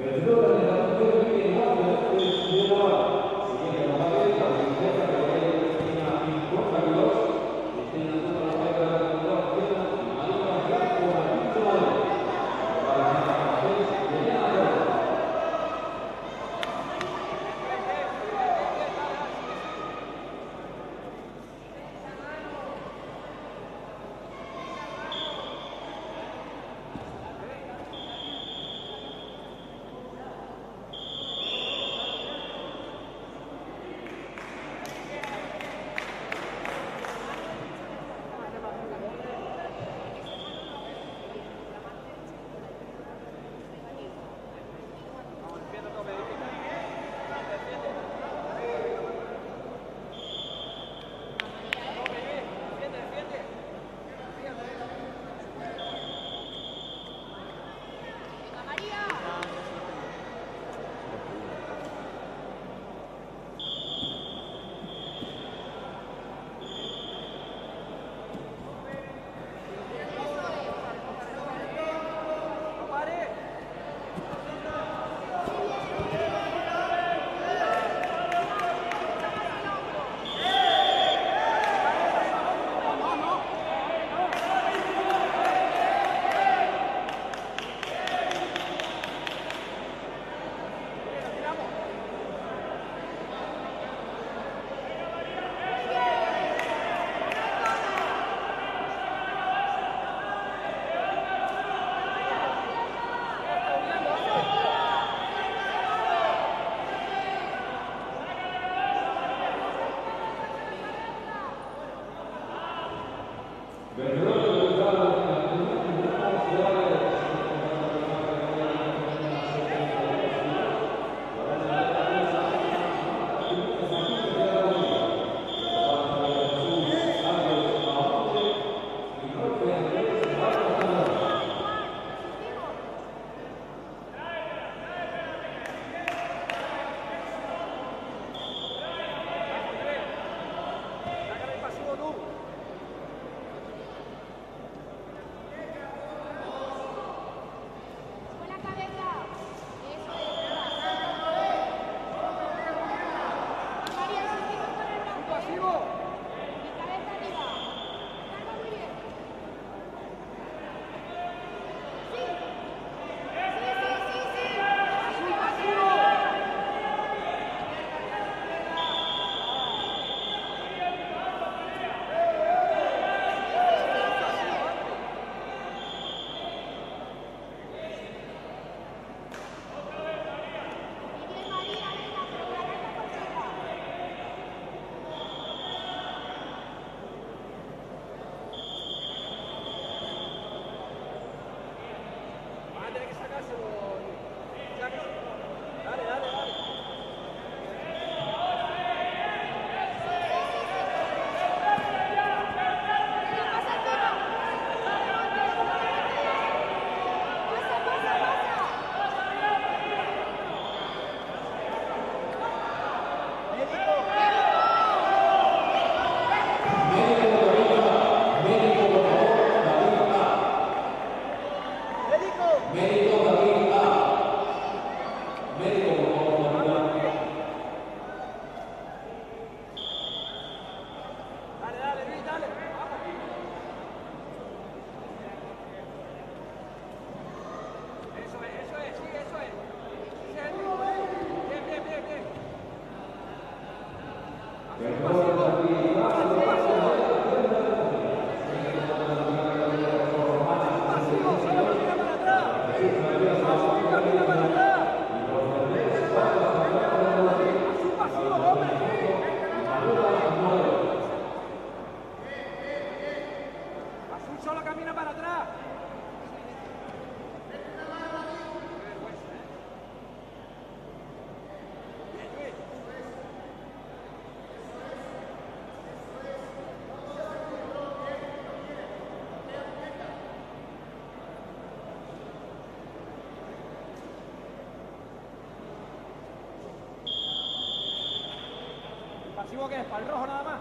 Good. Good. Que es? ¿Para el rojo nada más?